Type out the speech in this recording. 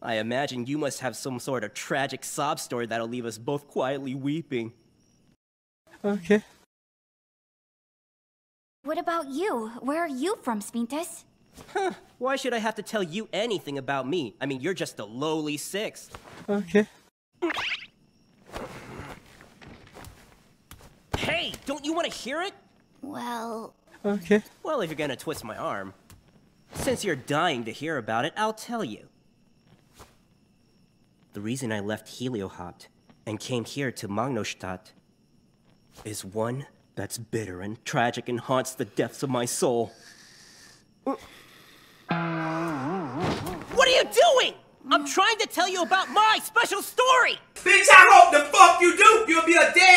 I imagine you must have some sort of tragic sob story that'll leave us both quietly weeping. Okay. What about you? Where are you from, Sphintus? Huh, why should I have to tell you anything about me? I mean, you're just a lowly sixth. Okay. Hey, don't you want to hear it? Well... Okay. Well, if you're gonna twist my arm. Since you're dying to hear about it, I'll tell you. The reason I left Heliohapt and came here to Magnostadt is one that's bitter and tragic and haunts the depths of my soul. What are you doing? I'm trying to tell you about my special story! Bitch, I hope the fuck you do. You'll be a dead